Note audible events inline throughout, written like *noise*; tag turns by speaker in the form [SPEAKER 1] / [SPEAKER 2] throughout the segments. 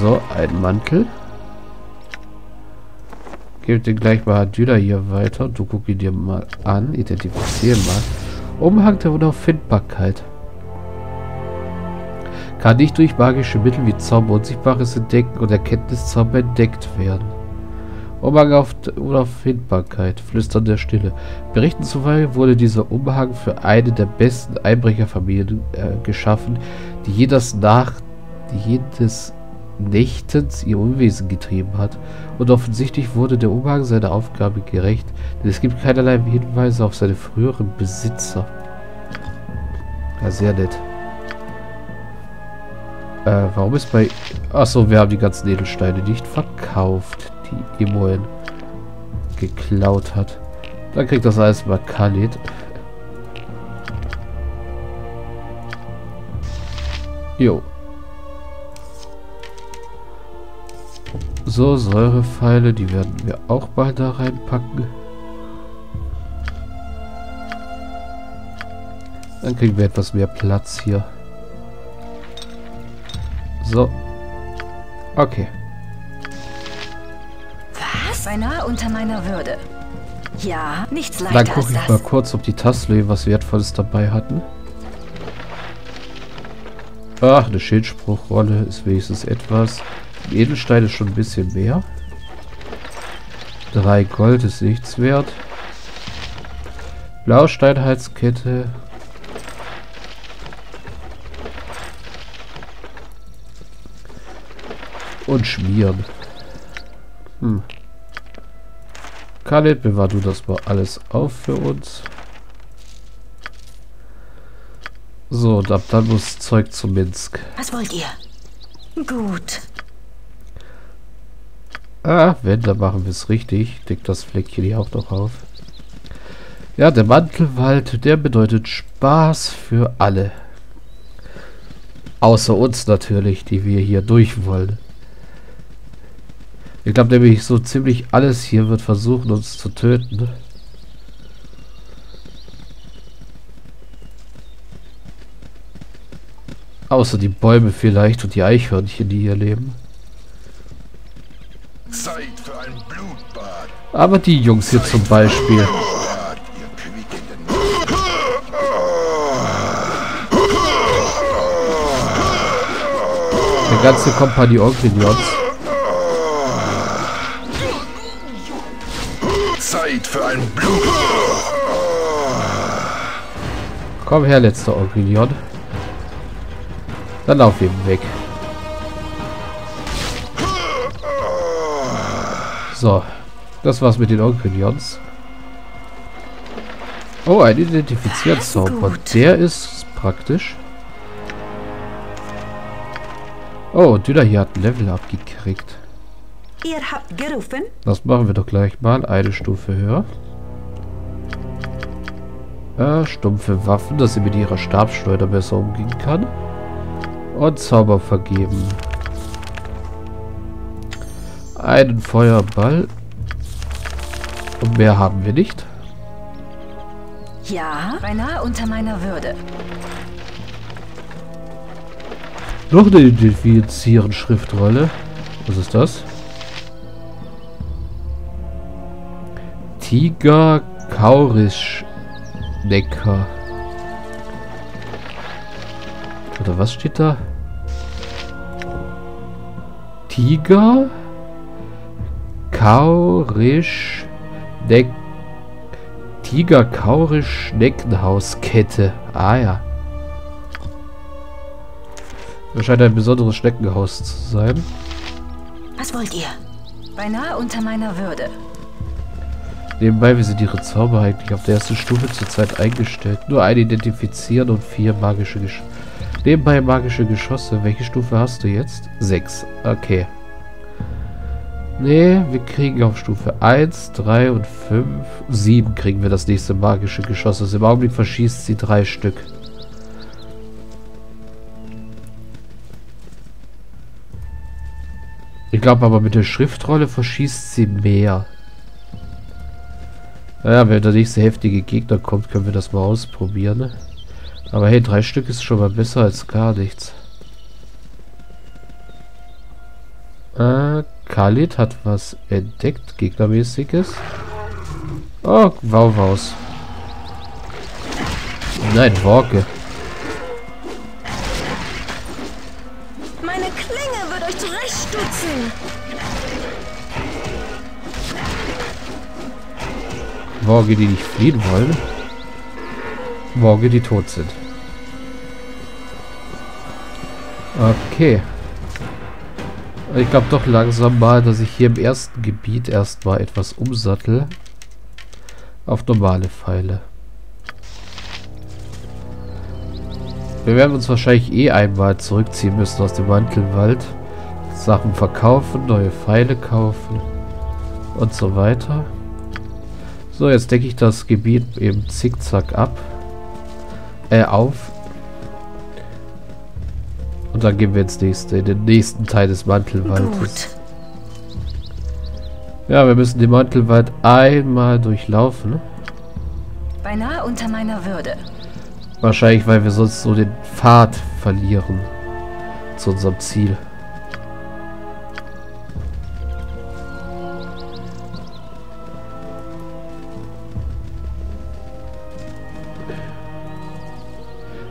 [SPEAKER 1] So, ein Mantel. Gebe den gleich mal Adüla hier weiter. Du guck ihn dir mal an. Identifiziere mal. Umhang der Unauffindbarkeit. Kann nicht durch magische Mittel wie Zauber Unsichtbares entdecken und Erkenntniszauber entdeckt werden. Umhang auf Unauffindbarkeit. Flüstern der Stille. Berichten zufolge wurde dieser Umhang für eine der besten Einbrecherfamilien äh, geschaffen, die jedes Nacht, die jedes nächtens ihr Unwesen getrieben hat. Und offensichtlich wurde der Umhang seiner Aufgabe gerecht, denn es gibt keinerlei Hinweise auf seine früheren Besitzer. Ja, sehr nett. Äh, warum ist bei... Achso, wir haben die ganzen Edelsteine nicht verkauft, die Imoen geklaut hat. Dann kriegt das alles mal Khalid. Jo. So, Säurepfeile, die werden wir auch mal da reinpacken. Dann kriegen wir etwas mehr Platz hier. So. Okay.
[SPEAKER 2] Was? Beinahe unter meiner Würde. Ja, nichts leichter
[SPEAKER 1] Dann gucke ich mal kurz, ob die Tastlö was Wertvolles dabei hatten. Ach, eine Schildspruchrolle ist wenigstens etwas. Edelstein ist schon ein bisschen mehr. Drei Gold ist nichts wert. Blausteinhalskette. Und schmieren. Hm. Khaled, bewahr du das mal alles auf für uns. So, und ab dann muss Zeug zu Minsk.
[SPEAKER 2] Was wollt ihr? Gut.
[SPEAKER 1] Ah, wenn, dann machen wir es richtig. Deck das Fleckchen hier auch noch auf. Ja, der Mantelwald, der bedeutet Spaß für alle. Außer uns natürlich, die wir hier durch wollen. Ich glaube nämlich, so ziemlich alles hier wird versuchen, uns zu töten. Außer die Bäume vielleicht und die Eichhörnchen, die hier leben. Zeit für ein Blutbad. Aber die Jungs hier zum Beispiel. Der ganze Kompanie Onkelions. Zeit für ein Blutbad. Komm her, letzter Onkelion. Dann lauf eben weg. So, das war's mit den Onkelions. Oh, ein Identifizierungszauber. Der ist praktisch. Oh, und Düder hier hat ein Level abgekriegt.
[SPEAKER 2] Ihr habt gerufen?
[SPEAKER 1] Das machen wir doch gleich mal. Eine Stufe höher. Äh, stumpfe Waffen, dass sie mit ihrer Stabschleuder besser umgehen kann. Und Zauber vergeben. Einen Feuerball. Und mehr haben wir nicht.
[SPEAKER 2] Ja, beinahe unter meiner Würde.
[SPEAKER 1] Noch eine Identifizieren-Schriftrolle. Was ist das? Tiger Kaurisch Neckar. Oder was steht da? Tiger Kaurisch Neck Tiger Kaurisch Schneckenhauskette. Ah ja. Das scheint ein besonderes Schneckenhaus zu sein.
[SPEAKER 2] Was wollt ihr? Beinahe unter meiner Würde.
[SPEAKER 1] Nebenbei, wie sind ihre Zauber eigentlich auf der ersten Stufe zurzeit eingestellt? Nur ein Identifizieren und vier magische Geschosse. Nebenbei magische Geschosse. Welche Stufe hast du jetzt? Sechs. Okay. Nee, wir kriegen auf Stufe 1, 3 und 5, 7 kriegen wir das nächste magische Geschoss. Also im Augenblick verschießt sie drei Stück. Ich glaube aber mit der Schriftrolle verschießt sie mehr. Naja, wenn der nächste heftige Gegner kommt, können wir das mal ausprobieren. Ne? Aber hey, drei Stück ist schon mal besser als gar nichts. Äh, Khalid hat was entdeckt, gegnermäßiges. Oh, Wauwaus. Nein, Worke.
[SPEAKER 2] Meine Klinge wird euch zurechtstutzen.
[SPEAKER 1] Worge, die nicht fliehen wollen. Worge, die tot sind. Okay. Ich glaube doch langsam mal, dass ich hier im ersten Gebiet erstmal etwas umsattel. Auf normale Pfeile. Wir werden uns wahrscheinlich eh einmal zurückziehen müssen aus dem Mantelwald. Sachen verkaufen, neue Pfeile kaufen und so weiter. So, jetzt decke ich das Gebiet eben zickzack ab. Äh, auf. Und dann gehen wir ins nächste, in den nächsten Teil des Mantelwaldes. Gut. Ja, wir müssen den Mantelwald einmal durchlaufen.
[SPEAKER 2] Beinahe unter meiner Würde.
[SPEAKER 1] Wahrscheinlich, weil wir sonst so den Pfad verlieren zu unserem Ziel.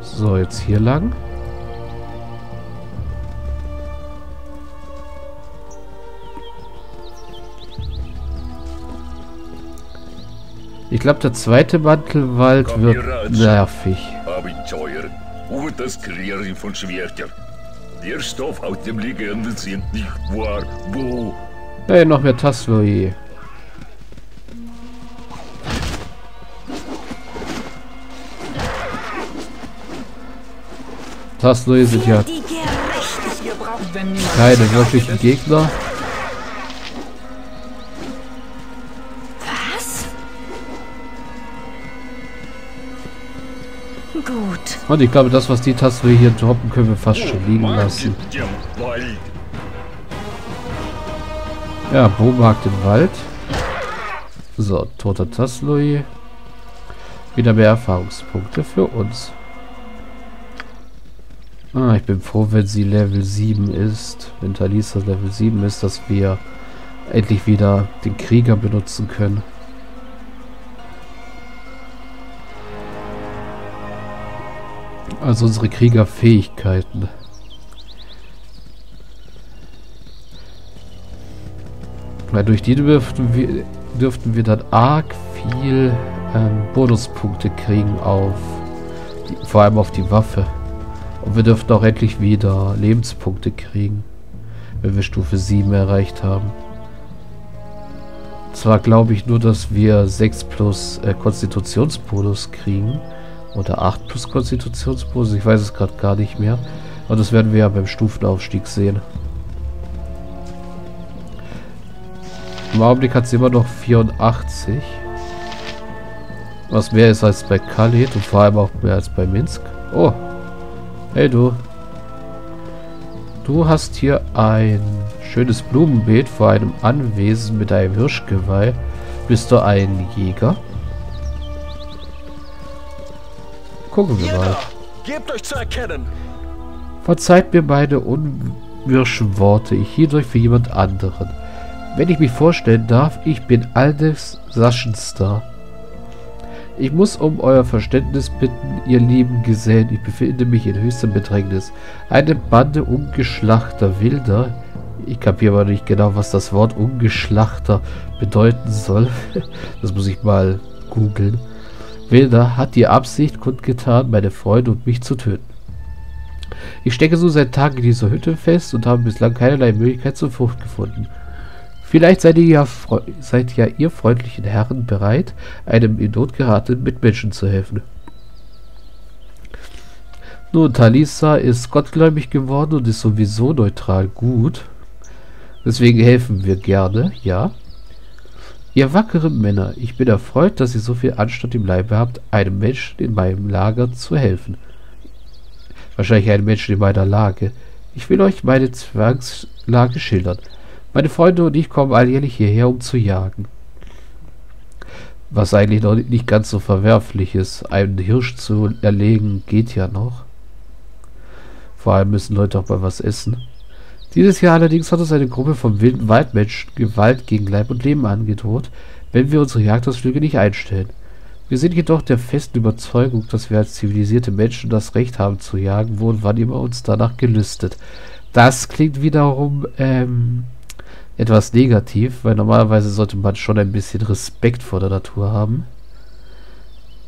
[SPEAKER 1] So, jetzt hier lang. Ich glaube, der zweite Mantelwald wird nervig. Abenteuer. Over das Klären von Schwertern. Der Stoff aus dem Legenden sind nicht wahr. Wo? Hey, noch mehr Tasloy. Tasloy sind ja keine wirklichen Gegner. Und ich glaube, das, was die Taste hier droppen, können wir fast schon liegen lassen. Ja, Bomarkt im Wald. So, toter Tasloi. Wieder mehr Erfahrungspunkte für uns. Ah, ich bin froh, wenn sie Level 7 ist. Wenn Talisa Level 7 ist, dass wir endlich wieder den Krieger benutzen können. Also unsere Kriegerfähigkeiten. Weil durch die dürften wir, dürften wir dann arg viel ähm, Bonuspunkte kriegen auf die, vor allem auf die Waffe. Und wir dürften auch endlich wieder Lebenspunkte kriegen, wenn wir Stufe 7 erreicht haben. Zwar glaube ich nur, dass wir 6 plus äh, Konstitutionsbonus kriegen. Oder 8 plus Konstitutionsbonus. Ich weiß es gerade gar nicht mehr. Aber das werden wir ja beim Stufenaufstieg sehen. Im Augenblick hat sie immer noch 84. Was mehr ist als bei Khalid und vor allem auch mehr als bei Minsk. Oh. Hey du. Du hast hier ein schönes Blumenbeet vor einem Anwesen mit einem Hirschgeweih. Bist du ein Jäger? Gucken wir mal. Gebt euch zu erkennen. Verzeiht mir meine unwirschen Worte. Ich hielt euch für jemand anderen. Wenn ich mich vorstellen darf, ich bin Aldes Saschenstar. Ich muss um euer Verständnis bitten, ihr lieben Gesellen. Ich befinde mich in höchstem Bedrängnis. Eine Bande ungeschlachter Wilder. Ich kapiere aber nicht genau, was das Wort ungeschlachter bedeuten soll. *laughs* Das muss ich mal googeln. Wilder hat die Absicht kundgetan, meine Freunde und mich zu töten. Ich stecke so seit Tagen in dieser Hütte fest und habe bislang keinerlei Möglichkeit zur Flucht gefunden. Vielleicht seid ihr, ja, seid ja ihr freundlichen Herren bereit, einem in Not geratenen Mitmenschen zu helfen. Nun, Talisa ist gottgläubig geworden und ist sowieso neutral gut. Deswegen helfen wir gerne, ja. Ihr wackeren Männer, ich bin erfreut, dass ihr so viel Anstand im Leibe habt, einem Menschen in meinem Lager zu helfen. Wahrscheinlich einem Menschen in meiner Lage. Ich will euch meine Zwangslage schildern. Meine Freunde und ich kommen alljährlich hierher, um zu jagen. Was eigentlich noch nicht ganz so verwerflich ist. Einen Hirsch zu erlegen geht ja noch. Vor allem müssen Leute auch mal was essen. Dieses Jahr allerdings hat uns eine Gruppe von wilden Waldmenschen Gewalt gegen Leib und Leben angedroht, wenn wir unsere Jagdausflüge nicht einstellen. Wir sind jedoch der festen Überzeugung, dass wir als zivilisierte Menschen das Recht haben zu jagen, wo und wann immer uns danach gelüstet. Das klingt wiederum ähm, etwas negativ, weil normalerweise sollte man schon ein bisschen Respekt vor der Natur haben.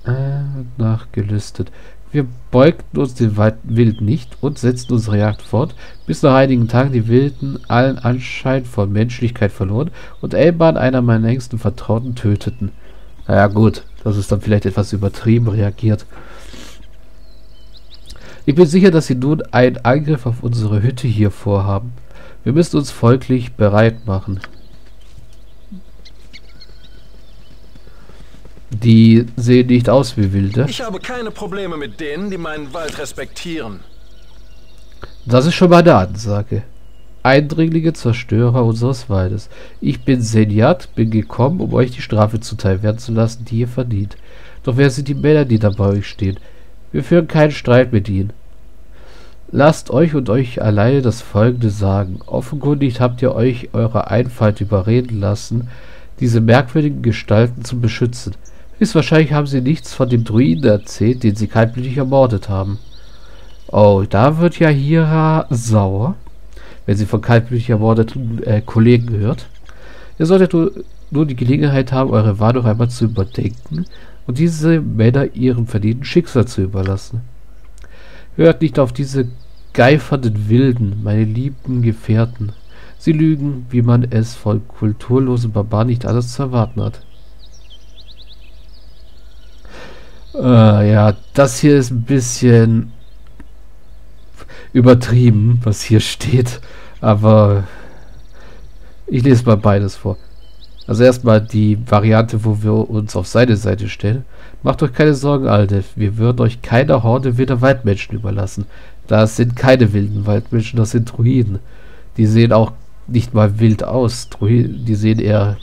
[SPEAKER 1] Äh, nachgelüstet. Wir beugten uns den Wild nicht und setzten unsere Jagd fort, bis nach einigen Tagen die Wilden allen Anschein von Menschlichkeit verloren und Elban, einer meiner engsten Vertrauten, töteten. Naja gut, das ist dann vielleicht etwas übertrieben reagiert. Ich bin sicher, dass sie nun einen Angriff auf unsere Hütte hier vorhaben. Wir müssen uns folglich bereit machen. Die sehen nicht aus wie Wilde.
[SPEAKER 3] Ich habe keine Probleme mit denen, die meinen Wald respektieren.
[SPEAKER 1] Das ist schon mal eine Ansage. Eindringlinge Zerstörer unseres Waldes. Ich bin Senjat, bin gekommen, um euch die Strafe zuteil werden zu lassen, die ihr verdient. Doch wer sind die Männer, die da bei euch stehen? Wir führen keinen Streit mit ihnen. Lasst euch und euch alleine das Folgende sagen. Offenkundig habt ihr euch eurer Einfalt überreden lassen, diese merkwürdigen Gestalten zu beschützen. Höchstwahrscheinlich haben sie nichts von dem Druiden erzählt, den sie kaltblütig ermordet haben. Oh, da wird ja Hira sauer, wenn sie von kaltblütig ermordeten äh, Kollegen hört. Ihr solltet nur, nur die Gelegenheit haben, eure Warnung einmal zu überdenken und diese Männer ihrem verdienten Schicksal zu überlassen. Hört nicht auf diese geifernden Wilden, meine lieben Gefährten. Sie lügen, wie man es von kulturlosen Barbaren nicht alles zu erwarten hat. Äh, ja, das hier ist ein bisschen übertrieben, was hier steht. Aber ich lese mal beides vor. Also erstmal die Variante, wo wir uns auf seine Seite stellen. Macht euch keine Sorgen, Alte. Wir würden euch keiner Horde wilder Waldmenschen überlassen. Das sind keine wilden Waldmenschen, das sind Druiden. Die sehen auch nicht mal wild aus. Druiden, die sehen eher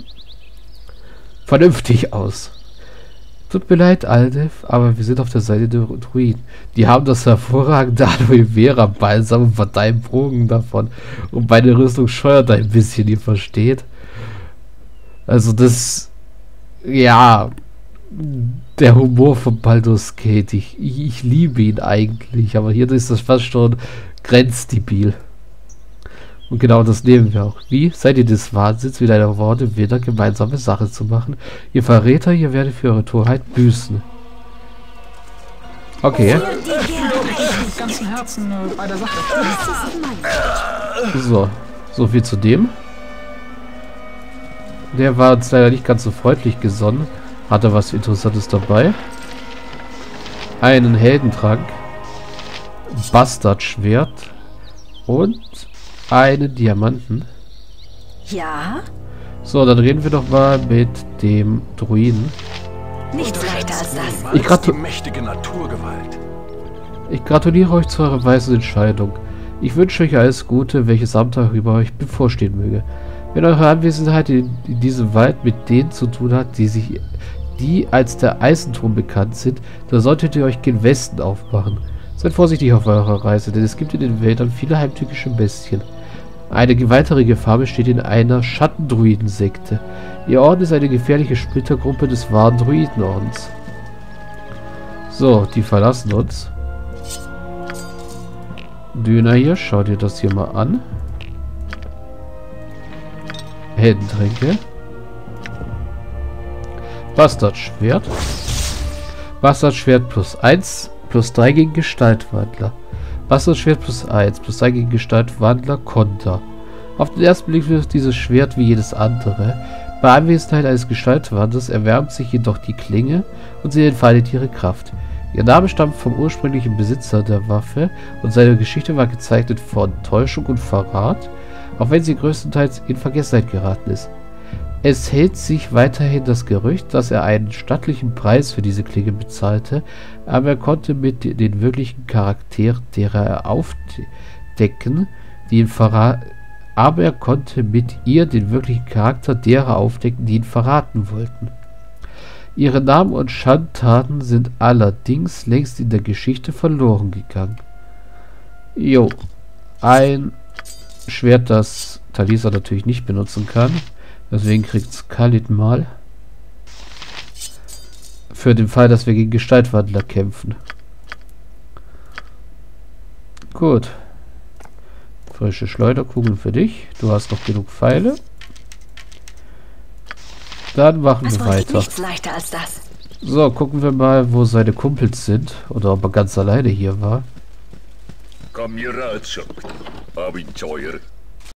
[SPEAKER 1] vernünftig aus. Tut mir leid, Aldef, aber wir sind auf der Seite der Druiden. Die haben das hervorragende Aloe Vera Balsam und verteilen Bogen davon. Und meine Rüstung scheuert ein bisschen, ihr versteht. Also das, ja, der Humor von Baldur's Gate. Ich, ich, ich liebe ihn eigentlich, aber hier ist das fast schon grenzdebil. Und genau das nehmen wir auch. Wie? Seid ihr des Wahnsinns, mit einer Worte wieder gemeinsame Sache zu machen? Ihr Verräter, ihr werdet für eure Torheit büßen. Okay. So, so viel zu dem. Der war uns leider nicht ganz so freundlich gesonnen. Hatte was Interessantes dabei. Einen Heldentrank. Bastardschwert. Und einen Diamanten.
[SPEAKER 2] Ja?
[SPEAKER 1] So, dann reden wir doch mal mit dem Druiden.
[SPEAKER 2] Nichts leichter als das.
[SPEAKER 1] Ich, gratu
[SPEAKER 3] mächtige Naturgewalt.
[SPEAKER 1] ich gratuliere euch zu eurer weisen Entscheidung. Ich wünsche euch alles Gute, welches Abenteuer über euch bevorstehen möge. Wenn eure Anwesenheit in, in diesem Wald mit denen zu tun hat, die sich die als der Eisenturm bekannt sind, dann solltet ihr euch gen Westen aufmachen. Seid vorsichtig auf eurer Reise, denn es gibt in den Wäldern viele heimtückische Bestien. Eine weitere Gefahr besteht in einer Schattendruidensekte. Ihr Orden ist eine gefährliche Splittergruppe des wahren Druidenordens. So, die verlassen uns. Döner hier, schau dir das hier mal an. Heldentränke. Bastardschwert. Bastardschwert plus 1, plus 3 gegen Gestaltwandler. Bastardschwert plus 1, plus 3 gegen Gestaltwandler, Konter. Auf den ersten Blick wirkt dieses Schwert wie jedes andere. Bei Anwesenheit eines Gestaltwandlers erwärmt sich jedoch die Klinge und sie entfaltet ihre Kraft. Ihr Name stammt vom ursprünglichen Besitzer der Waffe und seine Geschichte war gezeichnet von Täuschung und Verrat, auch wenn sie größtenteils in Vergessenheit geraten ist. Es hält sich weiterhin das Gerücht, dass er einen stattlichen Preis für diese Klinge bezahlte, aber er konnte mit den wirklichen Charakteren, derer er aufdecken, die ihn aber er konnte mit ihr den wirklichen Charakter derer aufdecken, die ihn verraten wollten. Ihre Namen und Schandtaten sind allerdings längst in der Geschichte verloren gegangen. Jo, ein Schwert, das Talisa natürlich nicht benutzen kann. Deswegen kriegt Khalid mal. Für den Fall, dass wir gegen Gestaltwandler kämpfen. Gut. Frische Schleuderkugeln für dich. Du hast noch genug Pfeile. Dann machen wir weiter.
[SPEAKER 2] nichts leichter als das.
[SPEAKER 1] So, gucken wir mal, wo seine Kumpels sind. Oder ob er ganz alleine hier war.
[SPEAKER 4] Kom je eruit, zo. Abenteuer.